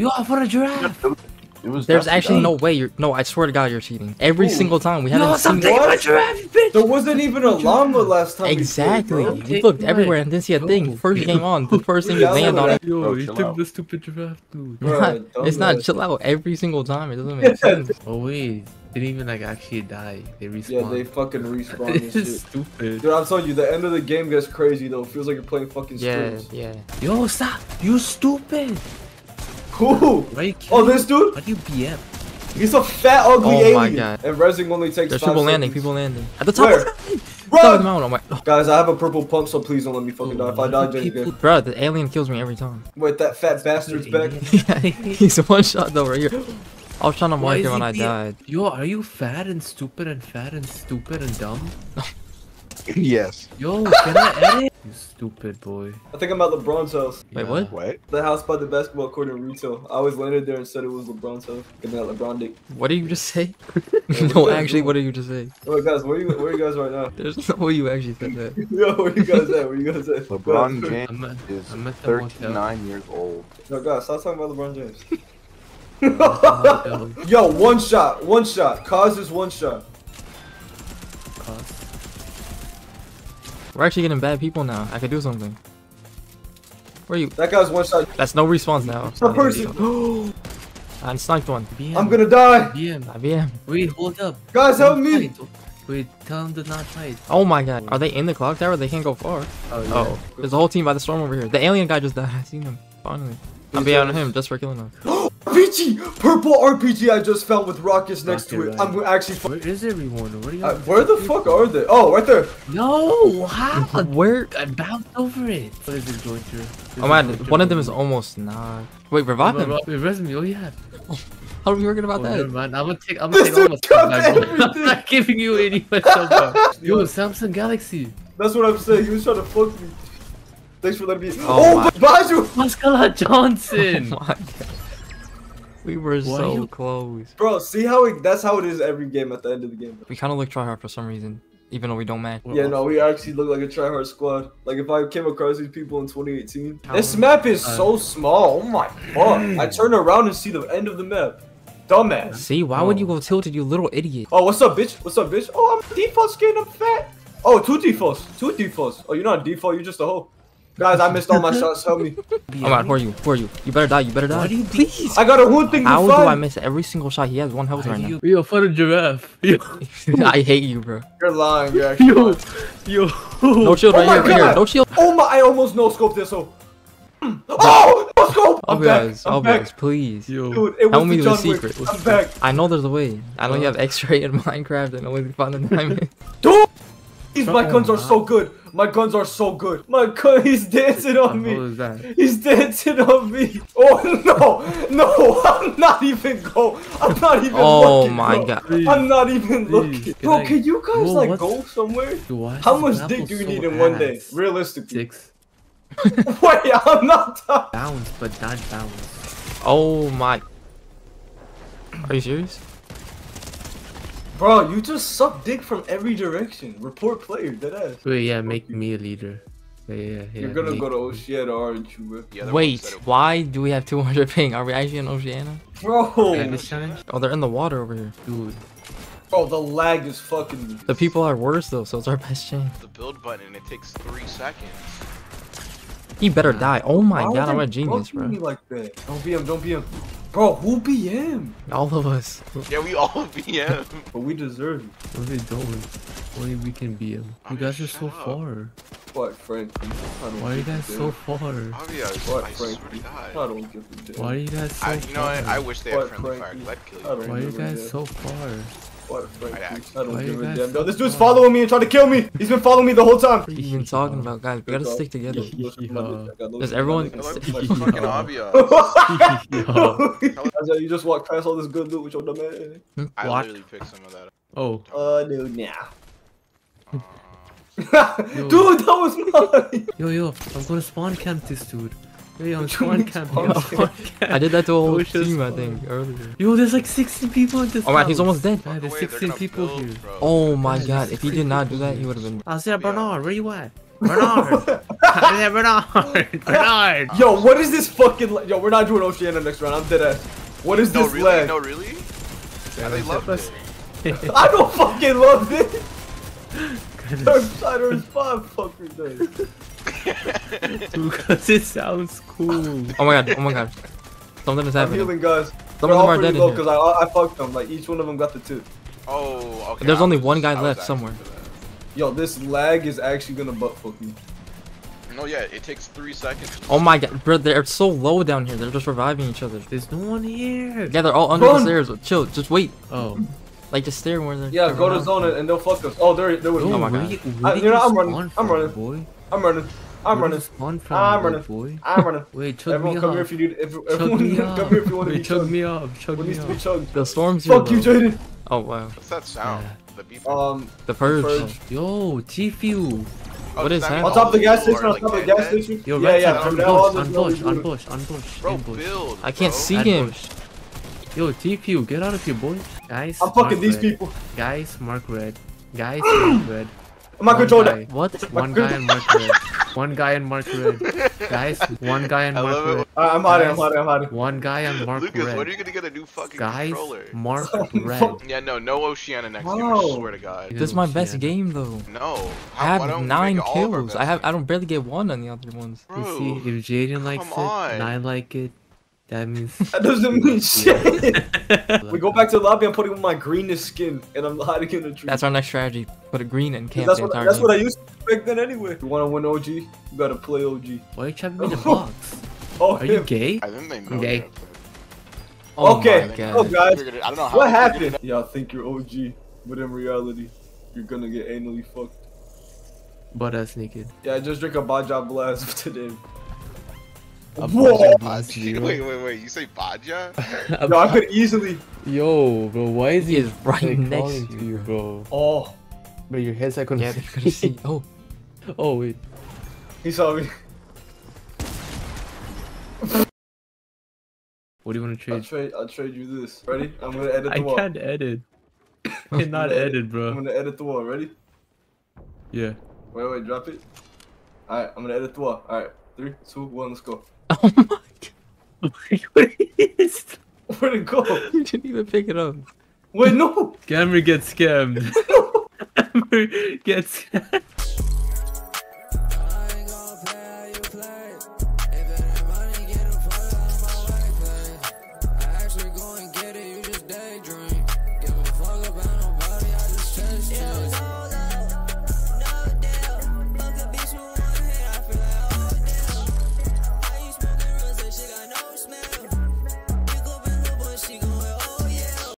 Yo, I found a giraffe. It was There's actually done. no way you're. No, I swear to God, you're cheating. Every Ooh. single time we Yo, haven't stop seen. taking my What? giraffe, bitch. There wasn't even a llama last time. Exactly. bro. We Take looked my- everywhere and didn't see a thing. First game on, the first thing oh, you Yeah, land on it. Yo, Bro, you took out. the stupid giraffe, dude. Bro, Nah, it's not ass. chill out every single time. It doesn't make sense. Oh wait, didn't even like actually die. They respawn. Yeah, they fucking respawn this is stupid. Dude, I'm telling you, the end of the game gets crazy though. Feels like you're playing fucking Yeah, strings. yeah. Yo, stop! You stupid! Who? Why you Oh, this dude? How do you BM? He's a fat, ugly Oh alien. my God. And resing only takes There's five people landing. seconds. People landing at the top. Where? Of the, top of the Run! mountain. I'm oh, Guys, I have a purple pump, so please don't let me fucking oh, die. If I die, Oh, Jenny people- game. bro, the alien kills me every time. Wait, that fat bastard's back. He's a one shot though right here. I was trying to Why mark him when I died. Yo, are you fat and stupid and fat and stupid and dumb? yes. Yo, can I edit? You stupid boy. I think I'm at LeBron's house. Wait, Yeah. what? What? The house by the basketball court in retail. I always landed there and said it was LeBron's house. And that LeBron dick. What did you just say? what no, actually, what did you just say? Oh, guys, where you where are you guys right now? There's no way you actually said that. Yo, where you guys at? Where you guys at? LeBron James I'm at, is I'm at the motel. 39 years old. Yo, guys, stop talking about LeBron James. I'm at the motel. Yo, one shot, one shot. Cause is one shot. Cost. We're actually getting bad people now. I could do something. Where are you? That guy's one shot. That's no response now. A person. I sniped one. BM. I'm gonna die. BM. IBM. Uh, Wait, hold up. Guys, help Don't me. fight. Wait, tell him to not fight. Oh my god. Are they in the clock tower? They can't go far. Oh, yeah. Oh. There's a whole team by the storm over here. The alien guy just died. I seen him. Finally. I'm behind him just for killing him. RPG! Purple RPG I just found with rockets next to it. Rocket I'm actually. Where is everyone? Where, are you Uh, where the fuck are they? Oh, right there. No, how? Where? I bounced over it. What is it, Georgia? Oh man, one of them is almost not. Wait, revive him. Revive me. Oh yeah. How are we working about Oh, never that? mind. I'm gonna take. I'm gonna This take all my stuff back. I'm not giving you any of my stuff back. Yo, Samsung Galaxy. That's what I'm saying. He was trying to fuck me. Thanks for letting me. Oh Oh, my- behind you! Johnson. Oh my god. We were Why so you- close. Bro, see how it, that's how it is every game at the end of the game. We kind of look try hard for some reason, even though we don't match. Yeah, no, we actually look like a tryhard squad. Like if I came across these people in 2018. How- This map is Uh, so small. Oh my fuck. I turn around and see the end of the map. Dumbass. See, why would Oh. you go tilted, you little idiot? Oh, what's up, bitch? What's up, bitch? Oh, I'm default skin. I'm fat. Oh, two defaults. Two defaults. Oh, you're not default. You're just a hoe. Guys, I missed all my shots. Help me. Oh man, who are you? Who are you? You better die. You better die. Why do you please? I got a one thing to How do I miss every single shot? He has one health Why right do now. Yo, for a giraffe. Yo, I hate you, bro. You're lying. You're actually yo, lying. yo. No shield Oh right my here, right here. No shield. Oh my! I almost no scoped this. So. Oh, no scope. I'll I'm be back. honest. I'm I'll be back. honest. Please. Yo. Dude, it was Tell me the the secret. I'm back. I know there's a way. I know you uh. have X-ray in Minecraft and only find a diamond. These my Oh guns are so good. My guns are so good. My gun, he's dancing on me. was that? He's dancing on me. Oh no, no, I'm not even go. I'm not even Oh looking. my bro. god. Please. I'm not even Please, looking. can Bro, I- can you guys Whoa, like what's- go somewhere? How much dick do you so need in one day? ass? Realistically. Six. Wait, I'm not done. Bounce, but not bounce. Oh my. Are you serious? Bro, you just suck dick from every direction. Report player, deadass. Wait, yeah, make me a leader. Yeah, yeah, yeah. You're gonna make- go to Oceania, aren't you, bro? The other one Wait, why do we have 200 ping? Are we actually in Oceania? Bro, Yeah, this challenge? Oh, they're in the water over here. Dude. bro, the lag is fucking. The people are worse though, so it's our best chance. the build button and it takes three seconds. He better die. Oh my Why god, I'm a they genius, fuck me bro. like that? Don't be him, don't BM. Bro, who BM? All of us. Yeah, we all BM. But we deserve it. What are we doing? Only we can be him. I You mean, guys are so up. far. What, Frank? Why are you guys so far? Obvious. What, I swear to Frankie? I God. don't give a damn. Why are you guys so I, you know far? what? I wish they had What, friendly fire. Frankie? 'cause I'd kill you. Why are you guys so far? What, Frankie? I I don't give a damn. so Yo, this dude's far? following me and trying to kill me. He's been following me the whole time. What are you even talking about, guys? We gotta stick together. Does everyone- fucking obvious. You just walk past all this good loot with your dumb ass. I literally picked some of that. up. Oh, Uh, dude, now. dude, that was mine. yo, yo, I'm gonna spawn camp this dude. Yo, yo, I'm spawn camp. Spawn Yo, camp. spawn camp. I did that to a whole it's team, I think, earlier. Yo, there's like 16 people in this Oh man, he's almost dead. Yeah, there's way, 16 people build, here. bro. Oh my Yeah, god, if he did not do that, he would have been. I Isaiah Bernard, where you at? Bernard! Bernard! Bernard! Yo, what is this fucking? Yo, we're not doing Oceania next round. I'm dead ass. What is No, this really? leg? No, really? Yeah, they love it. I don't fucking love this it. Darksiders five fucker does. Because it sounds cool. Oh my god, oh my god. Something is happening. I'm happening. healing, guys. Some They're of them are pretty dead in low here. because I, I fucked them. Like each one of them got the two. Oh, okay. There's I only was- one guy I left somewhere. Yo, this lag is actually gonna butt fuck me. No, yeah, it takes three seconds. Oh my god, bro, they're so low down here. They're just reviving each other. There's no one here. Yeah, they're all under Run! the stairs. Chill, just wait. Oh. Like, just stare where they're. Yeah, they're go to zone and, and they'll fuck us. Oh, there, there was. Yo, Oh my God. you- I- where you know, I'm running, I'm running. Boy? I'm running. I'm Where running. spawn from, I'm running. boy? I'm running. Wait, chug Everyone, me come up. here if you need. If, Chug everyone, me up. come here if you want to be Wait, chug chugged. me up. Chug What me needs to be up. chugged? The storm's here. Fuck you, though. Jaden. Oh wow. What's that sound? Yeah. The beep. Um, The purge. Purge. Yo, T-Fuel. Oh, what does is that mean that? on top of the gas station. are, On top of the gas station. Yo, yeah, red yeah. side, from ambush, now on, there's no ambush, reason. ambush, ambush, Bro, build. I can't bro. see him. Ambush. Yo, T-Fuel, get out of here, boy. Guys, I'm fucking mark these people. Guys, mark red. Guys, mark red. I'm not One controlling guy- What? One guy and mark red. One guy and mark red. Guys, one guy and I mark red. Alright, I'm hiding. I'm Guys. hiding. I'm hiding. One guy and mark Lucas, red. when are you gonna get a new fucking Guys, controller? mark red. Yeah, no, no Oceania next year. I swear to God. This is my best game though. No. I How- why have nine make all of our kills. I have. I don't barely get one on the other ones. Bro, You see, if Jaden likes come it and I like it, that means. That doesn't mean shit. we go back to the lobby. I'm putting on my greenest skin, and I'm hiding in a tree. That's our next strategy. Put a green and camp that's what, that's game. what I used to do back then anyway. You want to win OG, you gotta play OG. Why are you chucking me in the box? Oh, Are you gay? I think they know. Oh okay. that, but- Oh okay. my God. Oh, guys. I don't know how. What happened? Y'all think you're OG, but in reality, you're gonna get anally fucked. Butt ass naked. Yeah, I just drank a Baja Blast today. A Whoa! Baja out. Blast zero. Wait, wait, wait. You say Baja? Yo, I could easily. Yo, bro, why is He he is right like, next to to you, you, bro? Oh, But your head's like gonna Yeah, they're gonna see. Oh, Oh wait. he saw me. What do you want to trade? I'll trade? trade. I'll trade you this. Ready? I'm gonna edit the I wall. can't edit. I cannot edit, I'm gonna edit the wall. Ready? Yeah. Wait, wait, drop it. Alright, I'm gonna edit the wall. Alright, three, two, one, let's go. Oh my! God. what is? Where'd it go? You didn't even pick it up. Wait, no! Scammer gets scammed. Scammer gets scammed.